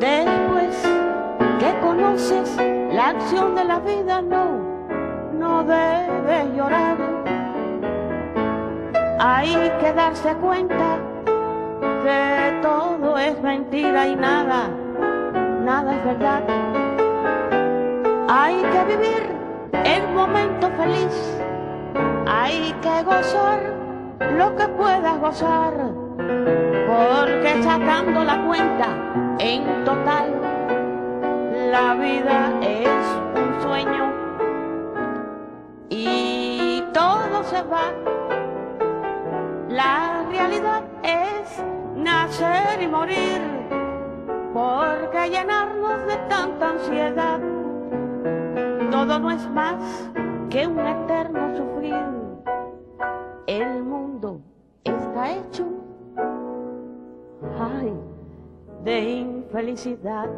Después que conoces la acción de la vida, no, no debes llorar. Hay que darse cuenta que todo es mentira y nada, nada es verdad. Hay que vivir el momento feliz, hay que gozar lo que puedas gozar, porque sacando la cuenta en total, la vida es un sueño y todo se va. La realidad es nacer y morir, porque llenarnos de tanta ansiedad, todo no es más que un eterno sufrir. El mundo está hecho, de infelicidad,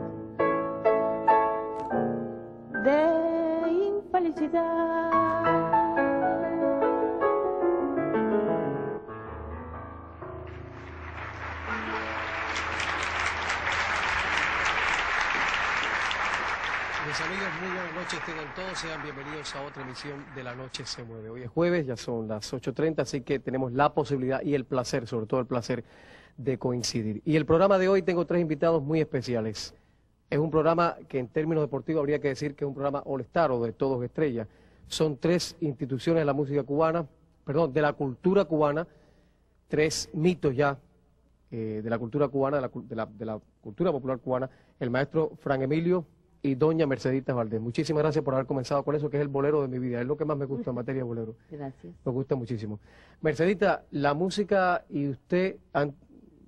de infelicidad. Mis amigos, muy buenas noches tengan todos, sean bienvenidos a otra emisión de La Noche se mueve. Hoy es jueves, ya son las 8.30, así que tenemos la posibilidad y el placer, sobre todo el placer, de coincidir. Y el programa de hoy tengo tres invitados muy especiales. Es un programa que en términos deportivos habría que decir que es un programa all-star o de todos estrellas. Son tres instituciones de la música cubana, perdón, de la cultura cubana, tres mitos ya eh, de la cultura cubana, de la, de la- de la cultura popular cubana, el maestro Fran Emilio y doña Mercedita Valdés. Muchísimas gracias por haber comenzado con eso, que es el bolero de mi vida. Es lo que más me gusta en materia de bolero. Gracias. Me gusta muchísimo. Mercedita, la música y usted han-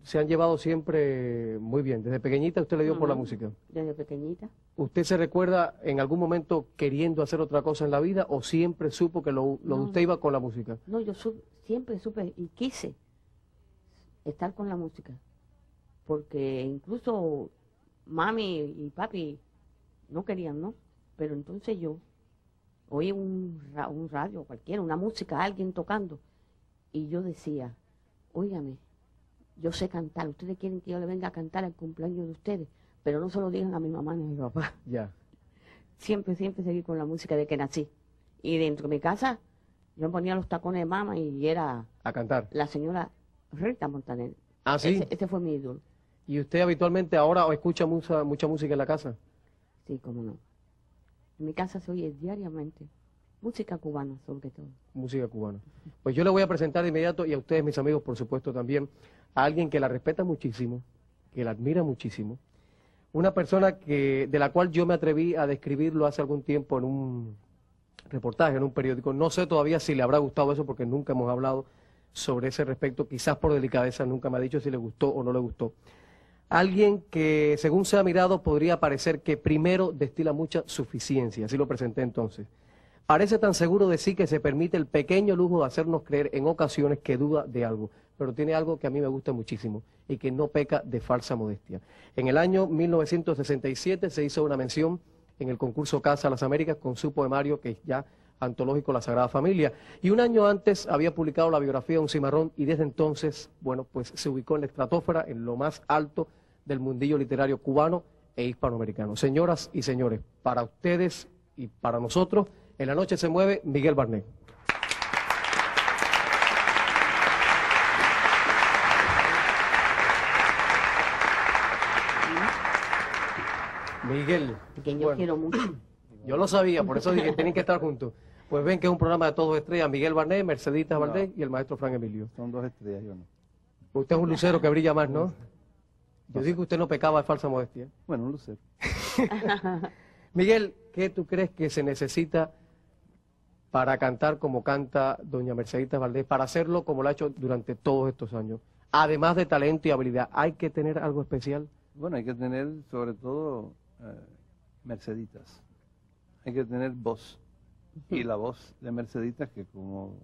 se han llevado siempre muy bien. Desde pequeñita usted le dio por la música. Desde pequeñita. ¿Usted se recuerda en algún momento queriendo hacer otra cosa en la vida o siempre supo que lo, lo de usted iba con la música? No, yo su- siempre supe y quise estar con la música. Porque incluso mami y papi no querían, ¿no? Pero entonces yo oí un, ra- un radio cualquiera, una música, alguien tocando. Y yo decía, óigame, yo sé cantar, ustedes quieren que yo le venga a cantar al cumpleaños de ustedes, pero no se lo digan a mi mamá ni a mi papá. Ya. Siempre, siempre seguí con la música de que nací. Y dentro de mi casa, yo ponía los tacones de mamá y era A cantar. la señora Rita Montaner. Ah, sí. Ese, ese fue mi ídolo. ¿Y usted habitualmente ahora escucha mucha, mucha música en la casa? Sí, cómo no. En mi casa se oye diariamente música cubana, sobre todo. música cubana. Pues yo le voy a presentar de inmediato, y a ustedes, mis amigos, por supuesto, también, alguien que la respeta muchísimo, que la admira muchísimo, una persona que, de la cual yo me atreví a describirlo hace algún tiempo en un reportaje, en un periódico. No sé todavía si le habrá gustado eso, porque nunca hemos hablado sobre ese respecto, quizás por delicadeza nunca me ha dicho si le gustó o no le gustó. Alguien que, según se ha mirado, podría parecer que primero destila mucha suficiencia, así lo presenté entonces. Parece tan seguro de sí que se permite el pequeño lujo de hacernos creer en ocasiones que duda de algo, pero tiene algo que a mí me gusta muchísimo y que no peca de falsa modestia. En el año 1967 se hizo una mención en el concurso Casa a las Américas con su poemario que es ya antológico La Sagrada Familia. Y un año antes había publicado la biografía de un cimarrón y desde entonces, bueno, pues se ubicó en la estratosfera, en lo más alto del mundillo literario cubano e hispanoamericano. Señoras y señores, para ustedes y para nosotros, en la noche se mueve Miguel Barnet. Miguel, Que yo bueno, quiero mucho. yo lo sabía, por eso dije que tienen que estar juntos. Pues ven que es un programa de todos estrellas, Miguel Barnet, Mercedita Valdés y el maestro Fran Emilio. Son dos estrellas, yo no. Usted es un lucero que brilla más, ¿no? Yo digo que usted no pecaba de falsa modestia. Bueno, un lucero. Miguel, ¿qué tú crees que se necesita para cantar como canta doña Mercedita Valdés, para hacerlo como lo ha hecho durante todos estos años? Además de talento y habilidad, ¿hay que tener algo especial? Bueno, hay que tener sobre todo eh, Merceditas. Hay que tener voz. Y la voz de Merceditas, que como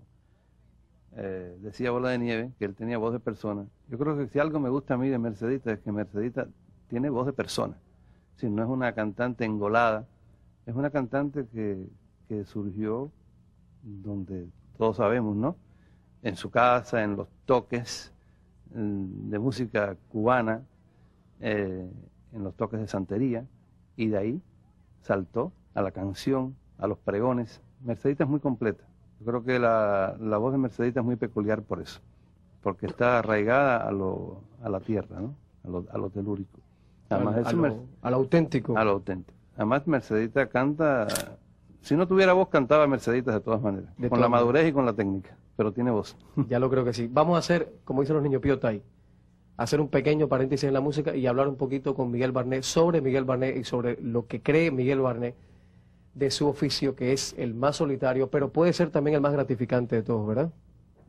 eh, decía Bola de Nieve, que él tenía voz de persona. Yo creo que si algo me gusta a mí de Mercedita es que Mercedita tiene voz de persona. Si no es una cantante engolada, es una cantante que, que surgió donde todos sabemos, ¿no? en su casa, en los toques mm, de música cubana, eh, en los toques de santería, y de ahí saltó a la canción, a los pregones. Mercedita es muy completa. Yo creo que la, la voz de Mercedita es muy peculiar por eso, porque está arraigada a, lo, a la tierra, ¿no? a, lo, a lo telúrico. Además, a, lo, a lo auténtico. a lo auténtico. Además, Mercedita canta, si no tuviera voz, cantaba Merceditas de todas maneras, De con todas la madurez y con la técnica, pero tiene voz. Ya lo creo que sí. Vamos a hacer, como dicen los niños Piotay, hacer un pequeño paréntesis en la música y hablar un poquito con Miguel Barnet sobre Miguel Barnet y sobre lo que cree Miguel Barnet de su oficio, que es el más solitario, pero puede ser también el más gratificante de todos, ¿verdad?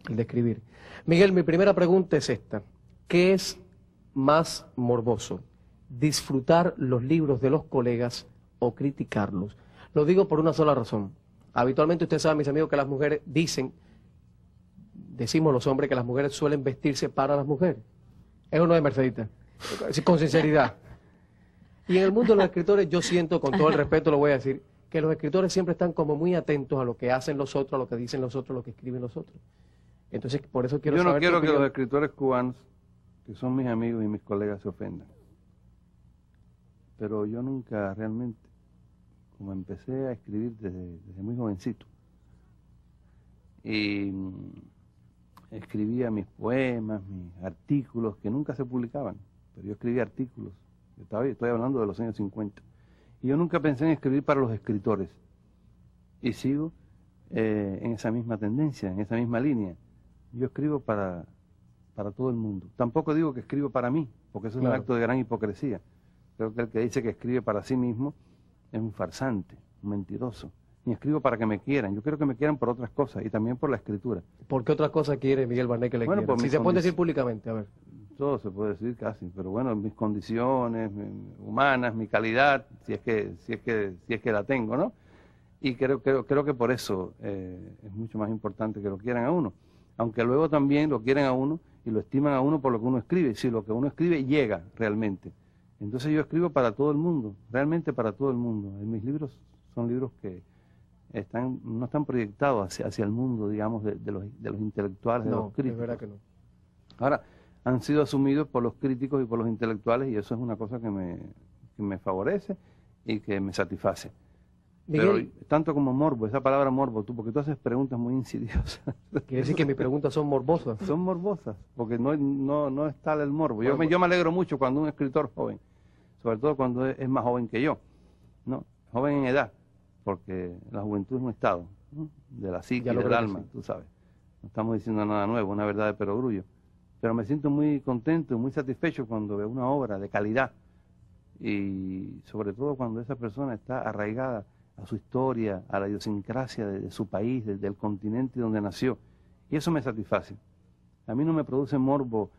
El de escribir. Miguel, mi primera pregunta es esta. ¿Qué es más morboso? ¿Disfrutar los libros de los colegas o criticarlos? Lo digo por una sola razón. Habitualmente usted sabe, mis amigos, que las mujeres dicen decimos los hombres que las mujeres suelen vestirse para las mujeres. Eso no es Mercedita. Con sinceridad. Y en el mundo de los escritores, yo siento, con todo el respeto lo voy a decir, que los escritores siempre están como muy atentos a lo que hacen los otros, a lo que dicen los otros, a lo que escriben los otros. Entonces, por eso quiero Yo no saber quiero que opinión. los escritores cubanos, que son mis amigos y mis colegas, se ofendan. Pero yo nunca realmente, como empecé a escribir desde, desde muy jovencito, y escribía mis poemas, mis artículos, que nunca se publicaban, pero yo escribía artículos, estaba, estoy hablando de los años 50, y yo nunca pensé en escribir para los escritores, y sigo eh, en esa misma tendencia, en esa misma línea. Yo escribo para, para todo el mundo. Tampoco digo que escribo para mí, porque eso es un acto de gran hipocresía. Creo que el que dice que escribe para sí mismo es un farsante, un mentiroso. Ni escribo para que me quieran. Yo quiero que me quieran por otras cosas y también por la escritura. ¿Por qué otra cosa quiere Miguel Barnet que le Bueno, Si se puede decir públicamente, a ver. Todo se puede decir casi, pero bueno, mis condiciones humanas, mi calidad, si es que, si es que, si es que la tengo, ¿no? Y creo, creo, creo que por eso eh, es mucho más importante que lo quieran a uno. Aunque luego también lo quieren a uno y lo estiman a uno por lo que uno escribe, si lo que uno escribe llega realmente. Entonces yo escribo para todo el mundo, realmente para todo el mundo. En mis libros son libros que están, no están proyectados hacia, hacia el mundo, digamos, de, de los, de los intelectuales, de No, los es críticos. verdad que no. Ahora, han sido asumidos por los críticos y por los intelectuales y eso es una cosa que me, que me favorece y que me satisface. Miguel, Pero tanto como morbo, esa palabra morbo, tú, porque tú haces preguntas muy insidiosas. quiere decir que mis preguntas son morbosas. Son morbosas, porque no, no, no es tal el morbo. Yo Bueno, me, yo me alegro mucho cuando un escritor joven, sobre todo cuando es, es más joven que yo, ¿no? joven en edad, porque la juventud es un estado ¿no? de la psique, del alma, sí. tú sabes. No estamos diciendo nada nuevo, una verdad de perogrullo. Pero me siento muy contento y muy satisfecho cuando veo una obra de calidad y sobre todo cuando esa persona está arraigada a su historia, a la idiosincrasia de, de su país, de- del continente donde nació. Y eso me satisface. A mí no me produce morbo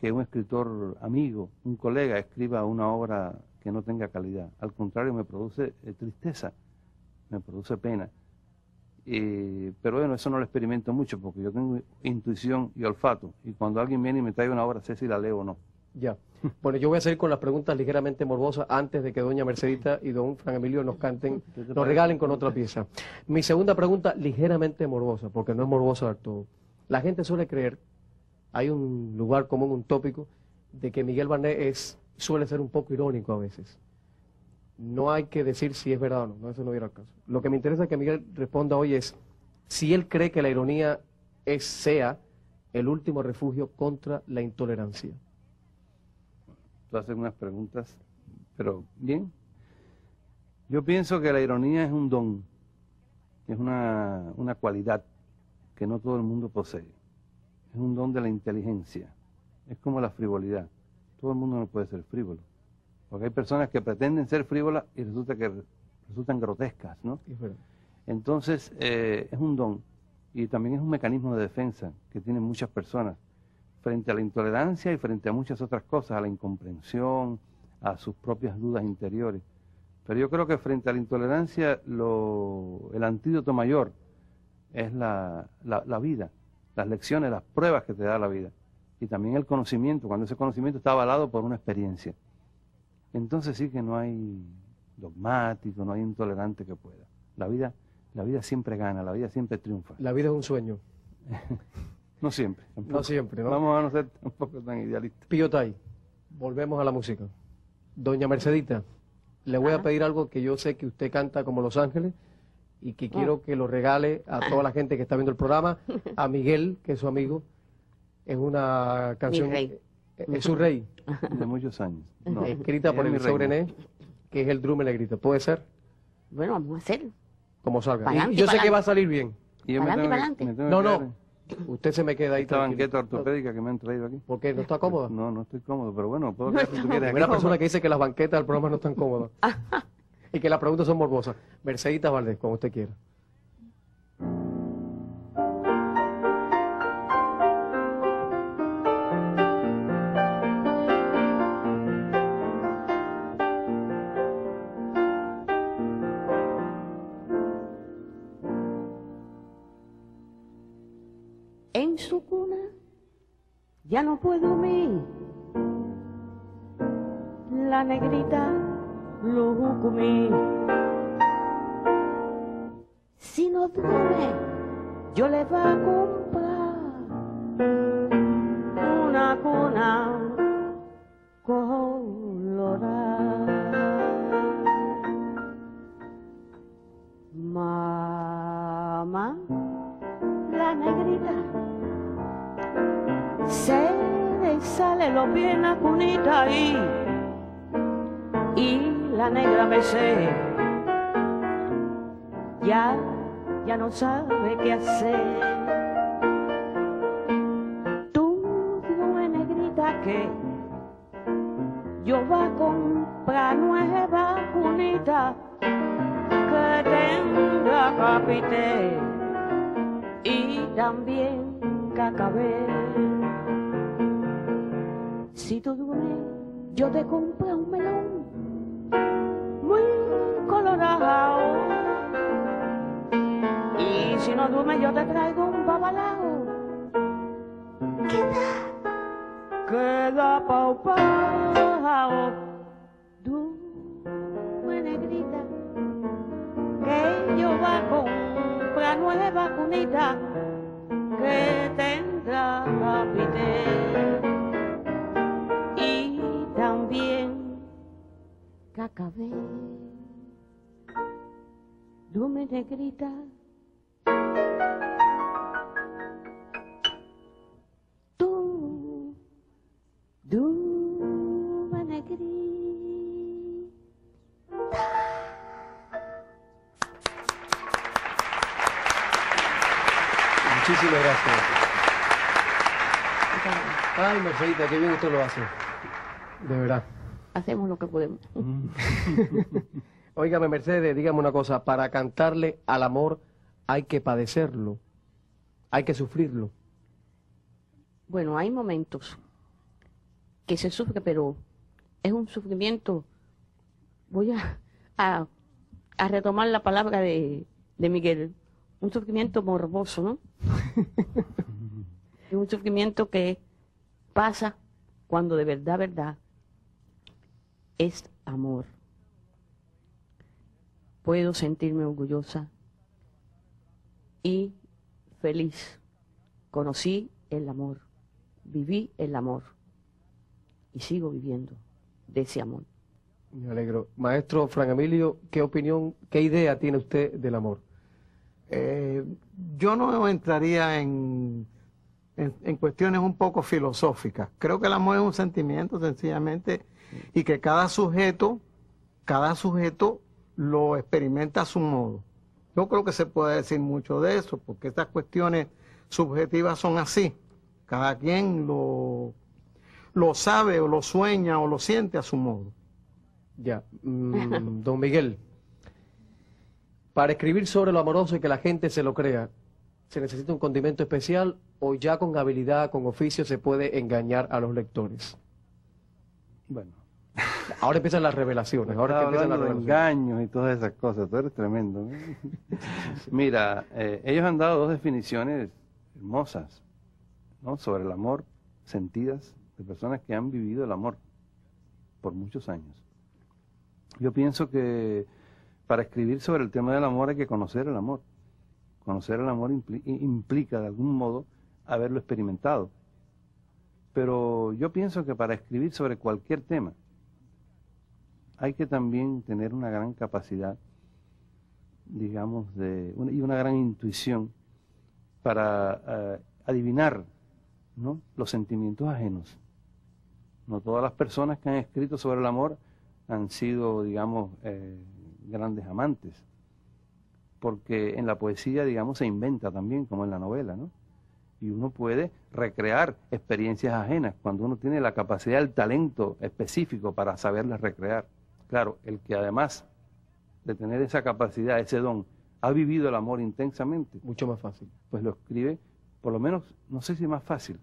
que un escritor amigo, un colega, escriba una obra que no tenga calidad. Al contrario, me produce eh, tristeza, me produce pena. Eh, pero bueno, eso no lo experimento mucho porque yo tengo intuición y olfato. Y cuando alguien viene y me trae una obra, sé si la leo o no. Ya. Bueno, yo voy a seguir con las preguntas ligeramente morbosas antes de que doña Mercedita y don Fran Emilio nos canten, ¿Qué te nos regalen con otra pieza. Mi segunda pregunta, ligeramente morbosa, porque no es morbosa del todo. La gente suele creer, hay un lugar común, un tópico, de que Miguel Barnet es, suele ser un poco irónico a veces. No hay que decir si es verdad o no, no, eso no viene al caso. Lo que me interesa que Miguel responda hoy es si él cree que la ironía es, sea el último refugio contra la intolerancia. Tú haces unas preguntas, pero bien. Yo pienso que la ironía es un don, es una, una cualidad que no todo el mundo posee. Es un don de la inteligencia. Es como la frivolidad. Todo el mundo no puede ser frívolo. Porque hay personas que pretenden ser frívolas y resulta que re- resultan grotescas, ¿no? Entonces, eh, es un don y también es un mecanismo de defensa que tienen muchas personas frente a la intolerancia y frente a muchas otras cosas, a la incomprensión, a sus propias dudas interiores. Pero yo creo que frente a la intolerancia, lo, el antídoto mayor es la, la, la vida, las lecciones, las pruebas que te da la vida. Y también el conocimiento, cuando ese conocimiento está avalado por una experiencia. Entonces sí que no hay dogmático, no hay intolerante que pueda. La vida, la vida siempre gana, la vida siempre triunfa. La vida es un sueño. No siempre. No siempre, ¿no? Vamos a no ser tampoco tan idealistas. Pillotay, volvemos a la música. Doña Mercedita, le voy a pedir algo que yo sé que usted canta como Los Ángeles y que quiero que lo regale a toda la gente que está viendo el programa, a Miguel, que es su amigo. Es una canción... Es su rey, De muchos años. No, escrita por el mi sobre reina. que es el drum negrito. ¿Puede ser? Bueno, vamos a hacer. Como salga. Y Pa'lante, yo sé que va a salir bien. Y yo me Pa'lante, tengo que- pa'lante. me tengo que No, quedar no. Usted se me queda ahí. Esta tranquilo. banqueta ortopédica que me han traído aquí. ¿Por qué? ¿No está cómoda? No, no estoy cómodo, pero bueno, puedo quedar si tú quieres Una persona que dice que las banquetas del programa no están cómodas. y que las preguntas son morbosas. Mercedita Valdés, como usted quiera. Ya no puedo dormir. La negrita lo comí. Si no duerme, yo le va a lo bien la cunita ahí y la negra besé ya ya no sabe qué hacer tú dime negrita que yo va a comprar nueva cunita que tenga capite y también cacabel. Si tú duermes, yo te compro un melón muy colorado. Y si no duermes, yo te traigo un babalao. Queda, queda pau pau. Duerme negrita, que yo va a comprar nueva cunita cacabé. Dume negrita. Tú, dume negrita. Muchísimas gracias. Ay, Mercedita, qué bien usted lo hace. De verdad. Hacemos lo que podemos. Óigame, Mercedes, dígame una cosa. Para cantarle al amor hay que padecerlo. Hay que sufrirlo. Bueno, hay momentos que se sufre, pero es un sufrimiento. Voy a, a, a retomar la palabra de, de Miguel. Un sufrimiento morboso, ¿no? es un sufrimiento que pasa cuando de verdad, verdad, es amor. Puedo sentirme orgullosa y feliz. Conocí el amor, viví el amor y sigo viviendo de ese amor. Me alegro. Maestro Fran Emilio, ¿qué opinión, qué idea tiene usted del amor? Eh, yo no entraría en, en, en cuestiones un poco filosóficas. Creo que el amor es un sentimiento sencillamente y que cada sujeto, cada sujeto lo experimenta a su modo. Yo creo que se puede decir mucho de eso, porque estas cuestiones subjetivas son así. Cada quien lo, lo sabe o lo sueña o lo siente a su modo. Ya. Mm, don Miguel, para escribir sobre lo amoroso y que la gente se lo crea, ¿se necesita un condimento especial o ya con habilidad, con oficio, se puede engañar a los lectores? Bueno, Ahora empiezan las revelaciones. Ahora que empiezan las revelaciones. engaños y todas esas cosas. Tú eres tremendo. ¿no? Mira, eh, ellos han dado dos definiciones hermosas ¿no? sobre el amor, sentidas de personas que han vivido el amor por muchos años. Yo pienso que para escribir sobre el tema del amor hay que conocer el amor, conocer el amor impli- implica de algún modo haberlo experimentado. Pero yo pienso que para escribir sobre cualquier tema hay que también tener una gran capacidad, digamos, de, y una gran intuición para eh, adivinar ¿no? los sentimientos ajenos. No todas las personas que han escrito sobre el amor han sido, digamos, eh, grandes amantes, porque en la poesía, digamos, se inventa también, como en la novela, ¿no? Y uno puede recrear experiencias ajenas cuando uno tiene la capacidad, el talento específico para saberlas recrear. Claro, el que además de tener esa capacidad, ese don, ha vivido el amor intensamente, Mucho más fácil. pues lo escribe, por lo menos, no sé si más fácil,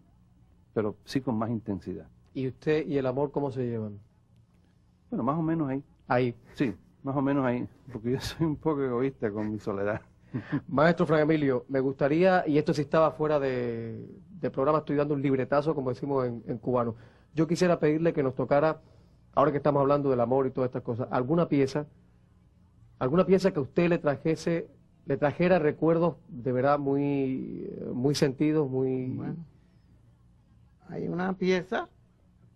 pero sí con más intensidad. ¿Y usted y el amor cómo se llevan? Bueno, más o menos ahí. Ahí. Sí, más o menos ahí, porque yo soy un poco egoísta con mi soledad. Maestro Fran Emilio, me gustaría, y esto si estaba fuera de, de programa, estoy dando un libretazo, como decimos en, en cubano. Yo quisiera pedirle que nos tocara, ahora que estamos hablando del amor y todas estas cosas, alguna pieza, alguna pieza que a usted le trajese, le trajera recuerdos de verdad muy, muy sentidos, muy... Hay una pieza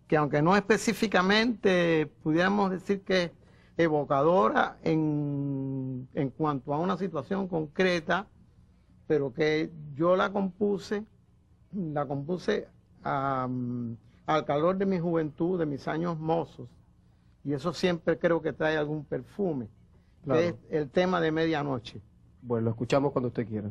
que aunque no específicamente pudiéramos decir que es evocadora en, en cuanto a una situación concreta, pero que yo la compuse, la compuse am, al calor de mi juventud, de mis años mozos, y eso siempre creo que trae algún perfume, Claro. que es el tema de medianoche. Bueno, lo escuchamos cuando usted quiera.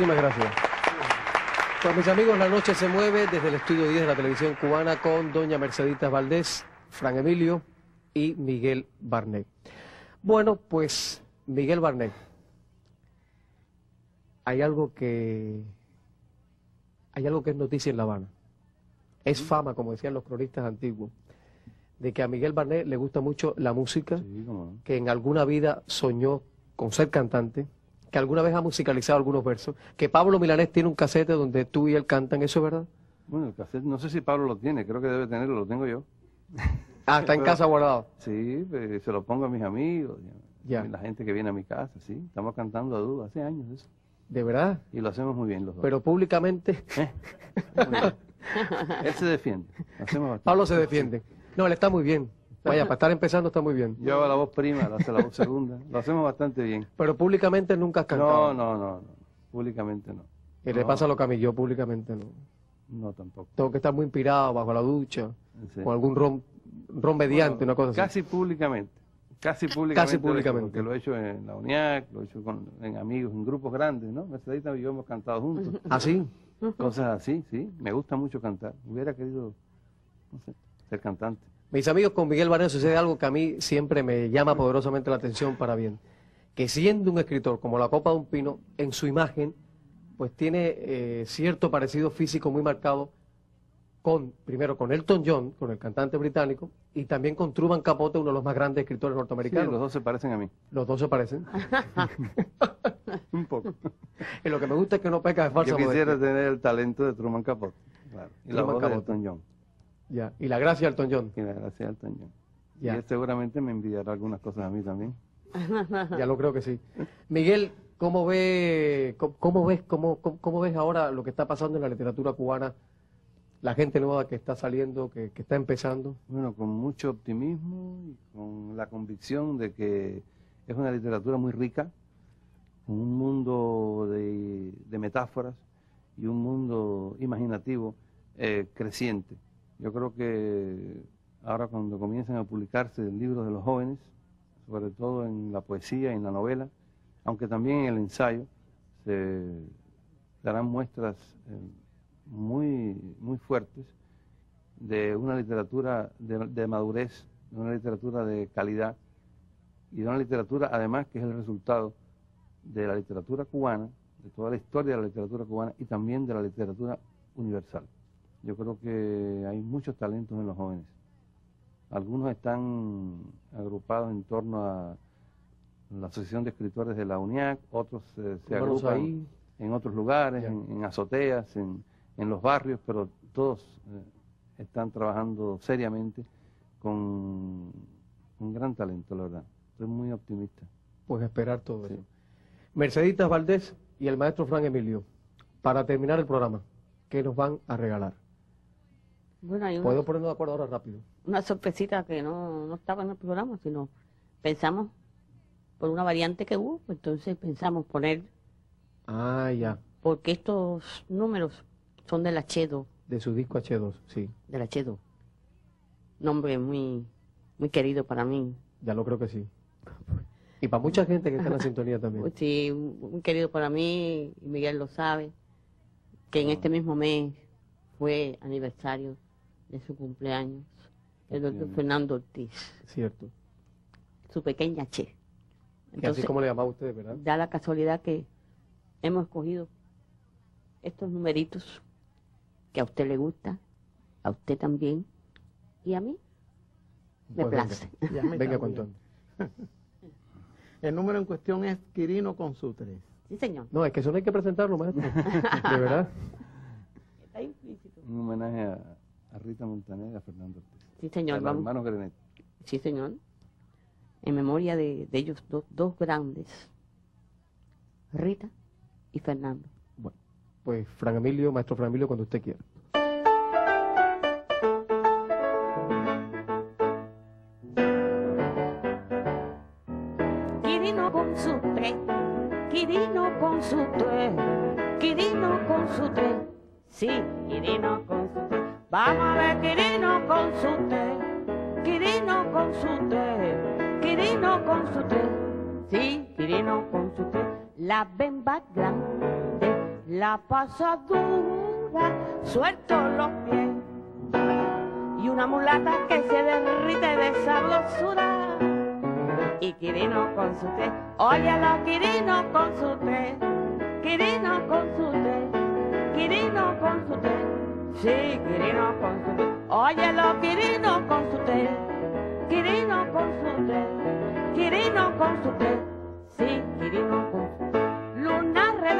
Muchísimas gracias. Pues mis amigos, la noche se mueve desde el estudio 10 de la televisión cubana con doña Merceditas Valdés, Fran Emilio y Miguel Barnet. Bueno, pues Miguel Barnet, hay algo que hay algo que es noticia en La Habana. Es fama, como decían los cronistas antiguos, de que a Miguel Barnet le gusta mucho la música, Sí, cómo no. que en alguna vida soñó con ser cantante, que alguna vez ha musicalizado algunos versos, que Pablo Milanés tiene un casete donde tú y él cantan, ¿eso es verdad? Bueno, el cassette, no sé si Pablo lo tiene, creo que debe tenerlo, lo tengo yo. Ah, está en casa guardado. Sí, pues, se lo pongo a mis amigos, Ya. la gente que viene a mi casa, sí. Estamos cantando a dúo hace años eso. De verdad. Y lo hacemos muy bien los dos. Pero públicamente, ¿Eh? Él se defiende. hacemos. Pablo se defiende. No, él está muy bien. Vaya, para estar empezando está muy bien. Yo hago la voz prima, él hace la voz segunda. Lo hacemos bastante bien. Pero públicamente nunca has cantado. No, no, no, no. Públicamente no. Y le No. pasa lo que a mí, yo públicamente no. No, tampoco. Tengo que estar muy inspirado bajo la ducha, Sí. con algún ron, ron mediante, una cosa así. Casi públicamente. Casi públicamente. lo hecho, públicamente. Porque lo he hecho en la UNIAC, lo he hecho con, en amigos, en grupos grandes, ¿no? Mercedita y yo hemos cantado juntos. ¿Ah, sí? Cosas así, sí. Me gusta mucho cantar. Hubiera querido, no sé, ser cantante. Mis amigos, con Miguel Barrio sucede algo que a mí siempre me llama poderosamente la atención para bien. Que siendo un escritor como la Copa de un Pino, en su imagen, pues tiene eh, cierto parecido físico muy marcado con, primero con Elton John, con el cantante británico, y también con Truman Capote, uno de los más grandes escritores Sí, norteamericanos. los dos se parecen a mí. Los dos se parecen. Un poco. y lo que me gusta es que no peca de falsa Yo quisiera modestia. tener el talento de Truman Capote. Claro. Y la Truman de Capote. Elton John. Ya. Y la gracia Elton John. Y la gracia Elton John. Ya. Y él seguramente me enviará algunas cosas a mí también. Ya lo creo que sí. Miguel, ¿cómo ve, cómo, cómo ves, cómo, ves ahora lo que está pasando en la literatura cubana? La gente nueva que está saliendo, que, que está empezando. Bueno, con mucho optimismo y con la convicción de que es una literatura muy rica, con un mundo de, de metáforas y un mundo imaginativo eh, creciente. Yo creo que ahora cuando comiencen a publicarse libros de los jóvenes, sobre todo en la poesía en la novela, aunque también en el ensayo, se darán muestras eh, muy, muy fuertes de una literatura de, de madurez, de una literatura de calidad y de una literatura además que es el resultado de la literatura cubana, de toda la historia de la literatura cubana y también de la literatura universal. Yo creo que hay muchos talentos en los jóvenes. Algunos están agrupados en torno a la Asociación de Escritores de la UNIAC, otros eh, se agrupan ahí. en otros lugares, en azoteas, en, en los barrios, pero todos eh, están trabajando seriamente con un gran talento, la verdad. Estoy muy optimista. Pues esperar todo Sí. eso. Merceditas Valdés y el maestro Fran Emilio, para terminar el programa, ¿qué nos van a regalar? Bueno, hay una, ponernos de acuerdo ahora rápido. una sorpresita que no, no estaba en el programa, sino pensamos por una variante que hubo, entonces pensamos poner, Ah, ya. porque estos números son del Achedo, De su disco H2, sí. del Achedo. Nombre muy, muy querido para mí. Ya lo creo que sí. Y para mucha gente que está en la sintonía también. Sí, muy querido para mí, y Miguel lo sabe, que en este mismo mes fue aniversario de su cumpleaños, el doctor Entiendo. Fernando Ortiz, Cierto. su pequeña Che. Y así Entonces, como le llamaba usted, ¿verdad? da la casualidad que hemos escogido estos numeritos que a usted le gusta, a usted también, y a mí me Pues place. Me Venga, bien. El número en cuestión es Quirino con su tres. Sí, señor. No, es que eso no hay que presentarlo, maestro. De verdad. Está implícito. Un homenaje a, a Rita Montaner y a Fernando Ortiz. Sí, señor. Vamos. hermanos Grenet. Sí, señor. En memoria de, de ellos dos, dos grandes, Rita y Fernando. Bueno, pues Fran Emilio, maestro Fran Emilio, cuando usted quiera. La bemba grande, la pasadura, suelto los pies. Y una mulata que se derrite de sabrosura y Quirino con su té. Óyalo, Quirino con su té. Quirino con su té. Quirino con su té. Sí, Quirino con su té. Óyelo, Quirino con su té. Quirino con su té. Quirino con su té. Sí, Quirino con su té.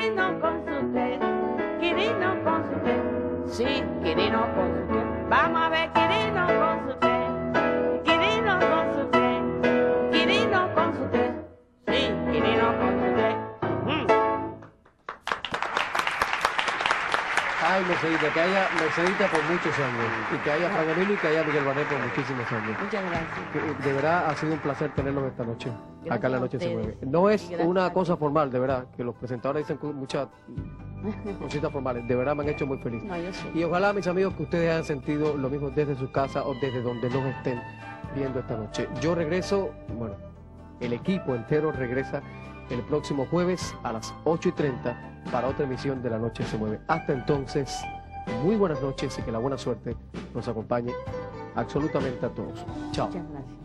té, querido con su té, querido con su té, sí, querido con su té. Vamos a ver Mercedita, que haya Mercedita por muchos años. Y que haya Fran Emilio y que haya Miguel Barret por muchísimos años. Muchas gracias. Que, De verdad ha sido un placer tenerlos esta noche. Gracias Acá en la noche se mueve. No es Gracias. una cosa formal, de verdad, que los presentadores dicen muchas cositas formales. De verdad me han hecho muy feliz. No. Y ojalá, mis amigos, que ustedes hayan sentido lo mismo desde su casa o desde donde nos estén viendo esta noche. Yo regreso, bueno, el equipo entero regresa el próximo jueves a las 8 y 30 para otra emisión de La Noche se mueve. Hasta entonces, muy buenas noches y que la buena suerte nos acompañe absolutamente a todos. Chao. Muchas gracias.